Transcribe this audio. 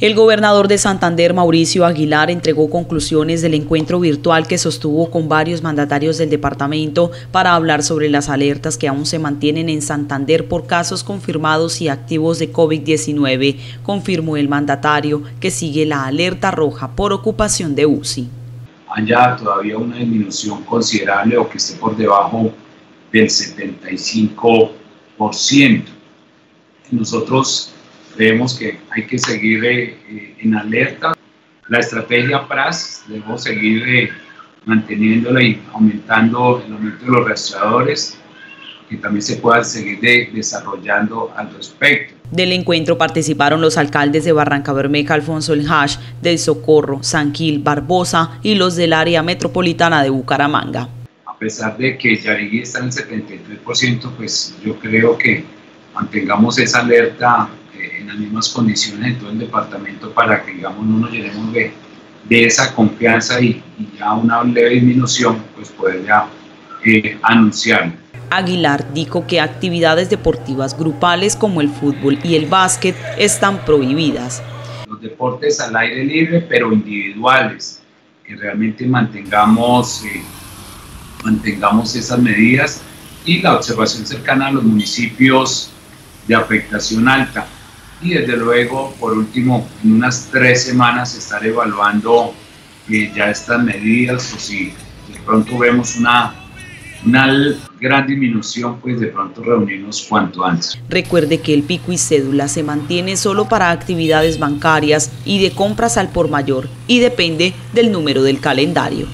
El gobernador de Santander, Mauricio Aguilar, entregó conclusiones del encuentro virtual que sostuvo con varios mandatarios del departamento para hablar sobre las alertas que aún se mantienen en Santander por casos confirmados y activos de COVID-19. Confirmó el mandatario que sigue la alerta roja por ocupación de UCI. Haya todavía una disminución considerable o que esté por debajo del 75%. Nosotros Creemos que hay que seguir eh, en alerta. La estrategia PRAS, debemos seguir eh, manteniéndola y aumentando el aumento de los rastreadores, que también se pueda seguir desarrollando al respecto. Del encuentro participaron los alcaldes de Barranca Bermeja, Alfonso El Hash, del Socorro, San Gil, Barbosa y los del área metropolitana de Bucaramanga. A pesar de que Yarigui está en el 73%, pues yo creo que mantengamos esa alerta en las mismas condiciones en todo el departamento para que, digamos, no nos llenemos de, de esa confianza y, ya una leve disminución, pues poder ya eh, anunciar. Aguilar dijo que actividades deportivas grupales como el fútbol y el básquet están prohibidas. Los deportes al aire libre, pero individuales, que realmente mantengamos, eh, mantengamos esas medidas y la observación cercana a los municipios de afectación alta y desde luego, por último, en unas tres semanas estar evaluando eh, ya estas medidas o si de pronto vemos una, una gran disminución, pues de pronto reunirnos cuanto antes. Recuerde que el pico y cédula se mantiene solo para actividades bancarias y de compras al por mayor y depende del número del calendario.